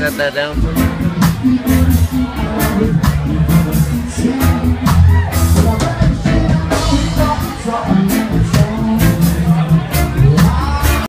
Set that down for me.